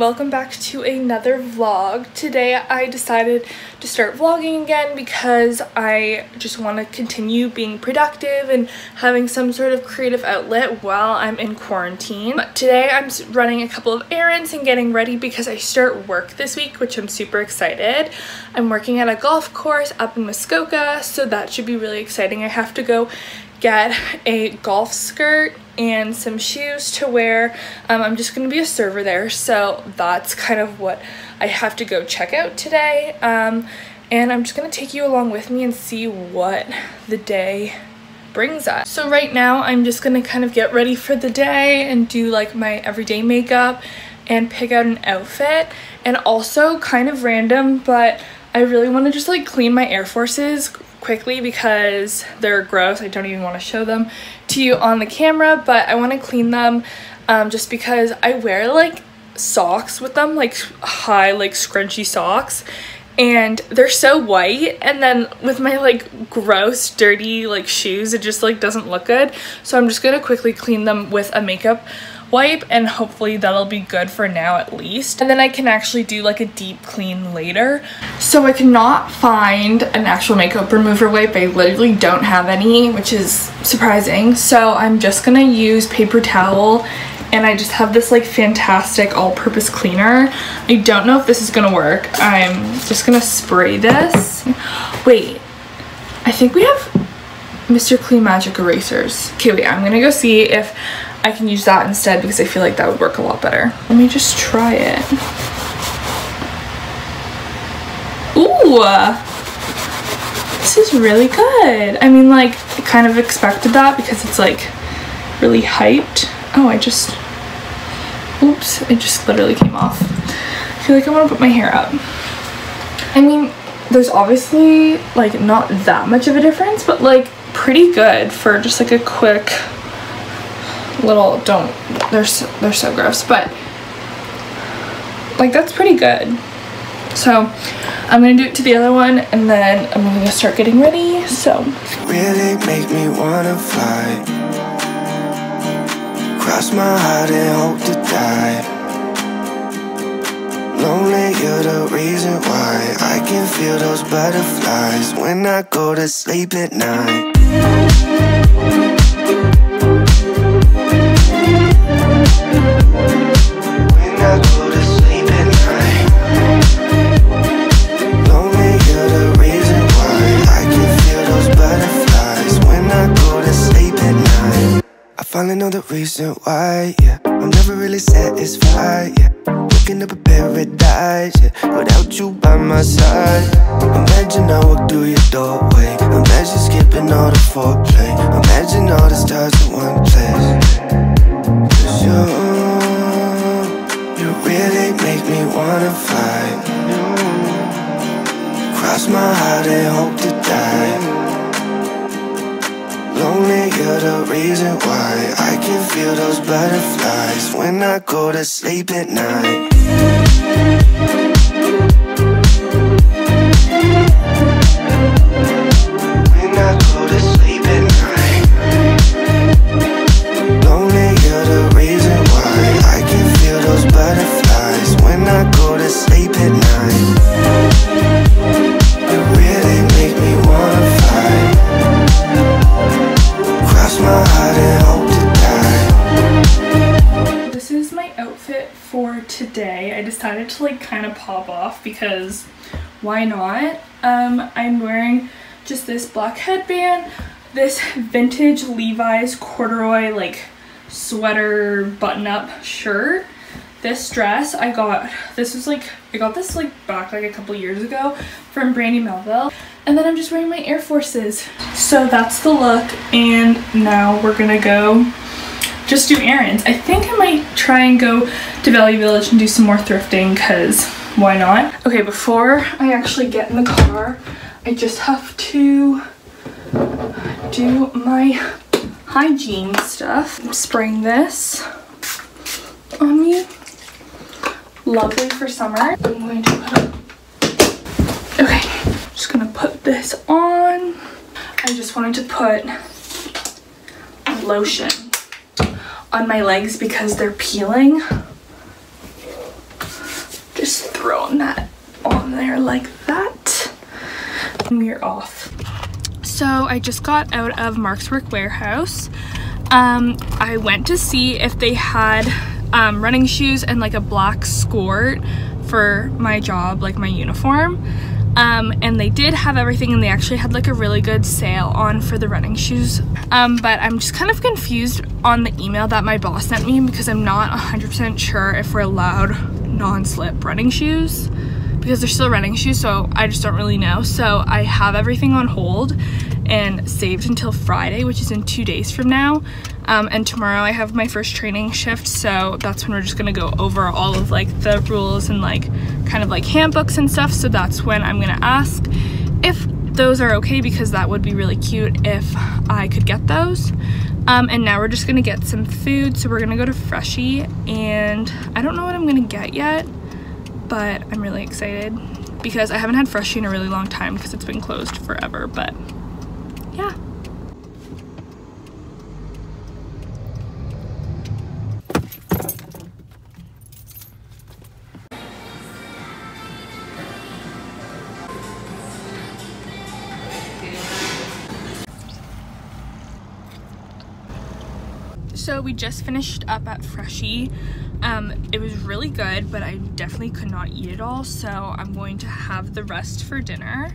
welcome back to another vlog. Today I decided to start vlogging again because I just want to continue being productive and having some sort of creative outlet while I'm in quarantine. But today I'm running a couple of errands and getting ready because I start work this week which I'm super excited. I'm working at a golf course up in Muskoka so that should be really exciting. I have to go get a golf skirt and some shoes to wear. Um, I'm just going to be a server there, so that's kind of what I have to go check out today. Um, and I'm just going to take you along with me and see what the day brings us. So right now I'm just going to kind of get ready for the day and do like my everyday makeup and pick out an outfit. And also kind of random, but I really want to just like clean my Air Forces quickly because they're gross. I don't even want to show them to you on the camera, but I want to clean them um, just because I wear like socks with them, like high, like scrunchy socks. And they're so white and then with my like gross dirty like shoes it just like doesn't look good so I'm just gonna quickly clean them with a makeup wipe and hopefully that'll be good for now at least. And then I can actually do like a deep clean later. So I cannot find an actual makeup remover wipe. I literally don't have any, which is surprising. So I'm just gonna use paper towel and I just have this like fantastic all-purpose cleaner. I don't know if this is gonna work. I'm just gonna spray this. Wait, I think we have Mr. Clean Magic erasers. Okay, wait, I'm gonna go see if I can use that instead because I feel like that would work a lot better. Let me just try it. Ooh! This is really good. I mean, like, I kind of expected that because it's, like, really hyped. Oh, I just... Oops, it just literally came off. I feel like I want to put my hair up. I mean, there's obviously, like, not that much of a difference, but, like, pretty good for just, like, a quick little don't they're so, they're so gross but like that's pretty good so I'm gonna do it to the other one and then I'm gonna start getting ready so really make me wanna fly cross my heart and hope to die. Lonely, you're the reason why I can feel those butterflies when I go to sleep at night finally know the reason why, yeah. I'm never really satisfied, yeah. Waking up a paradise, yeah. Without you by my side. Imagine I walk through your doorway. Imagine skipping all the foreplay. Imagine all the stars in one place. Cause you, you really make me wanna fly Cross my heart and hope to die you're the reason why I can feel those butterflies When I go to sleep at night like kind of pop off because why not? Um, I'm wearing just this black headband, this vintage Levi's corduroy like sweater button-up shirt. This dress I got, this was like, I got this like back like a couple years ago from Brandy Melville. And then I'm just wearing my Air Forces. So that's the look and now we're gonna go just do errands. I think I might try and go to Value Village and do some more thrifting because why not? Okay, before I actually get in the car, I just have to do my hygiene stuff. I'm spraying this on me. Lovely for summer. I'm going to put Okay, just gonna put this on. I just wanted to put lotion on my legs because they're peeling. on that on there like that. And we're off. So I just got out of Mark's Work Wearhouse. Um, I went to see if they had um, running shoes and like a black skirt for my job, like my uniform. Um, and they did have everything and they actually had like a really good sale on for the running shoes. Um, but I'm just kind of confused on the email that my boss sent me because I'm not 100% sure if we're allowed non-slip running shoes because they're still running shoes so I just don't really know. So I have everything on hold and saved until Friday which is in two days from now. Um, and tomorrow I have my first training shift so that's when we're just gonna go over all of like the rules and like kind of like handbooks and stuff. So that's when I'm gonna ask if those are okay because that would be really cute if I could get those. Um, and now we're just gonna get some food. So we're gonna go to Freshii and I don't know what I'm gonna get yet but I'm really excited because I haven't had Freshii in a really long time because it's been closed forever but So we just finished up at Freshii. Um, it was really good, but I definitely could not eat it all, so I'm going to have the rest for dinner.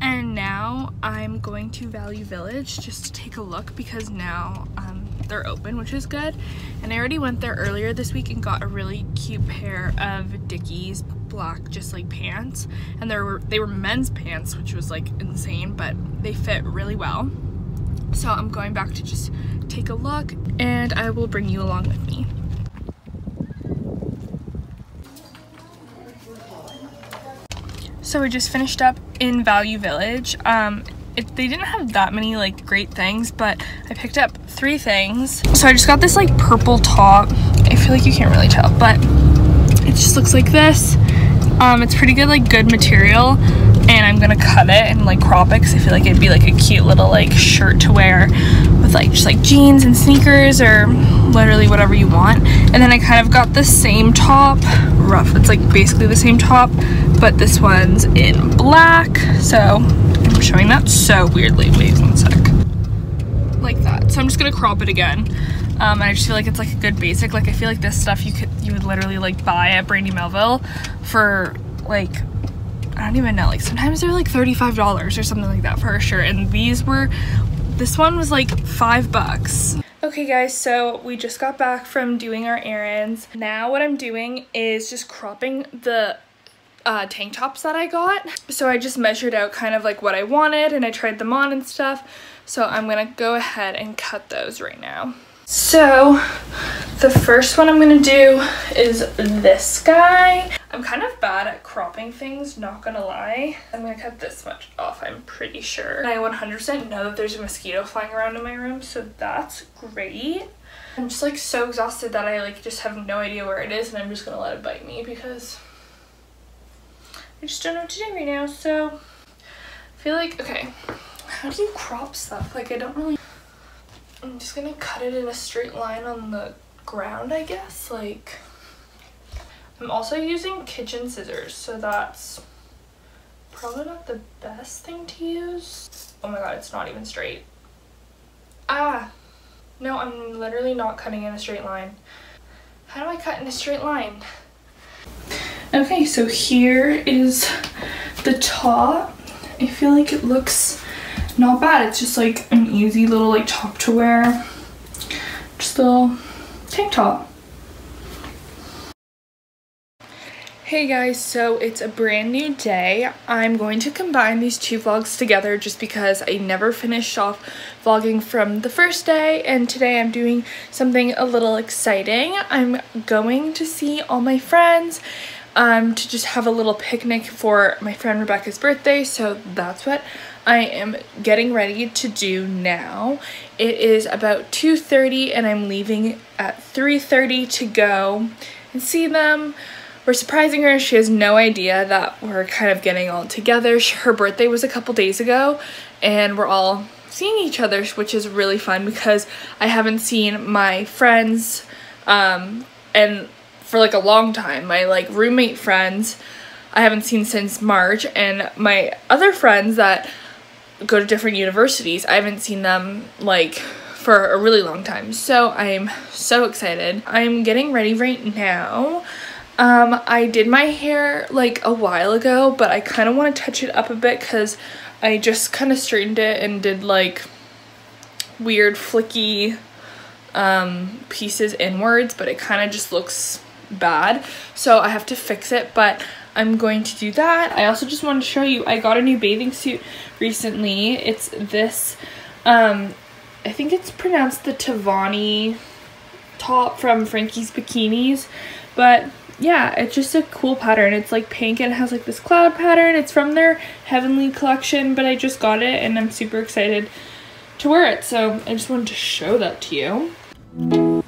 And now I'm going to Value Village just to take a look because now um, they're open, which is good. And I already went there earlier this week and got a really cute pair of Dickies black just like pants. And they were, they were men's pants, which was like insane, but they fit really well. So I'm going back to just take a look and I will bring you along with me. So we just finished up in Value Village. Um, it, they didn't have that many like great things, but I picked up three things. So I just got this like purple top. I feel like you can't really tell, but it just looks like this. Um, it's pretty good, like good material and I'm gonna cut it and like crop it because I feel like it'd be like a cute little like shirt to wear with like just like jeans and sneakers or literally whatever you want. And then I kind of got the same top rough it's like basically the same top but this one's in black. So I'm showing that so weirdly wait one sec. Like that. So I'm just gonna crop it again. Um, and I just feel like it's like a good basic. Like I feel like this stuff you could you would literally like buy at Brandy Melville for like I don't even know, like sometimes they're like $35 or something like that for a shirt. And these were, this one was like five bucks. Okay guys, so we just got back from doing our errands. Now what I'm doing is just cropping the uh, tank tops that I got. So I just measured out kind of like what I wanted and I tried them on and stuff. So I'm gonna go ahead and cut those right now. So the first one I'm gonna do is this guy. I'm kind of bad at cropping things, not gonna lie. I'm gonna cut this much off, I'm pretty sure. And I 100% know that there's a mosquito flying around in my room, so that's great. I'm just like so exhausted that I like just have no idea where it is and I'm just gonna let it bite me because I just don't know what to do right now, so I feel like, okay, how do you crop stuff? Like I don't really I'm just gonna cut it in a straight line on the ground, I guess. Like, I'm also using kitchen scissors, so that's probably not the best thing to use. Oh my god, it's not even straight. Ah! No, I'm literally not cutting in a straight line. How do I cut in a straight line? Okay, so here is the top. I feel like it looks not bad. It's just like an easy little like top to wear. Just a little tank top. Hey guys, so it's a brand new day. I'm going to combine these two vlogs together just because I never finished off vlogging from the first day and today I'm doing something a little exciting. I'm going to see all my friends um, to just have a little picnic for my friend Rebecca's birthday so that's what I am getting ready to do now. It is about 2.30 and I'm leaving at 3.30 to go and see them. We're surprising her. She has no idea that we're kind of getting all together. Her birthday was a couple days ago and we're all seeing each other, which is really fun because I haven't seen my friends um, and for like a long time. My like roommate friends I haven't seen since March, and my other friends that go to different universities, I haven't seen them like for a really long time. So I'm so excited. I'm getting ready right now. Um, I did my hair like a while ago, but I kind of want to touch it up a bit because I just kind of straightened it and did like weird flicky um, pieces inwards, but it kind of just looks bad. So I have to fix it, but I'm going to do that. I also just wanted to show you, I got a new bathing suit recently. It's this, um, I think it's pronounced the Tavani top from Frankie's Bikinis, but yeah, it's just a cool pattern. It's like pink and it has like this cloud pattern. It's from their Heavenly collection, but I just got it and I'm super excited to wear it. So I just wanted to show that to you.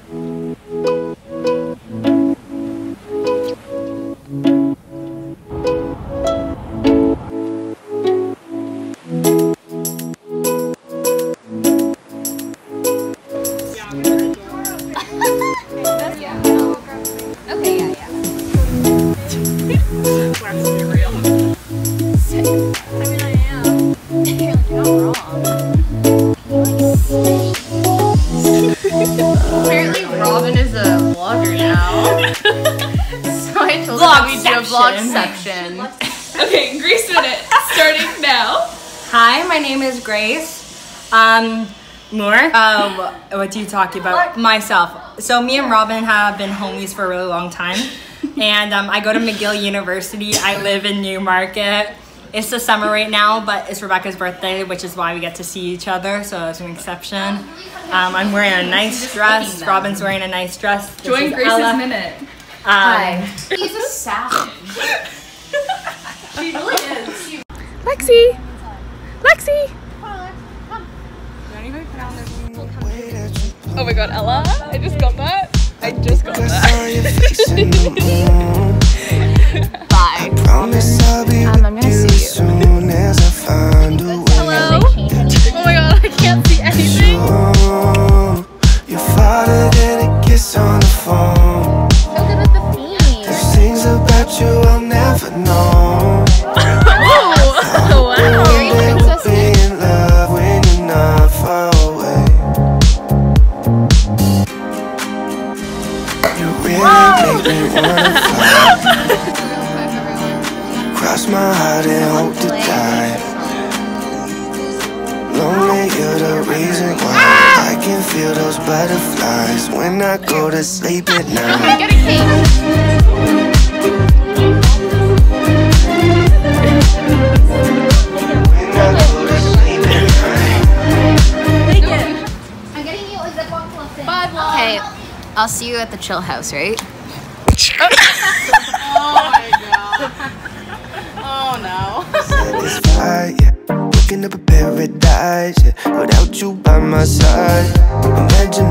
Vlog okay, Grace Minute, starting now. Hi, my name is Grace. Um, more. Uh, what do you talk about? Myself. So me and Robin have been homies for a really long time. and um, I go to McGill University. I live in Newmarket. It's the summer right now, but it's Rebecca's birthday, which is why we get to see each other, so it's an exception. Um, I'm wearing a nice dress. Robin's wearing a nice dress. This Join Grace's Ella. Minute. Um, Hi. He's a savage. she really is. Lexi! Lexi! Oh my god, Ella, I just got that. I just got that. Bye. Ziploc muffin. Bye, vlog. Okay, I'll see you at the chill house, right? satisfied, yeah. Waking up a paradise, yeah. Without you by my side. Imagine.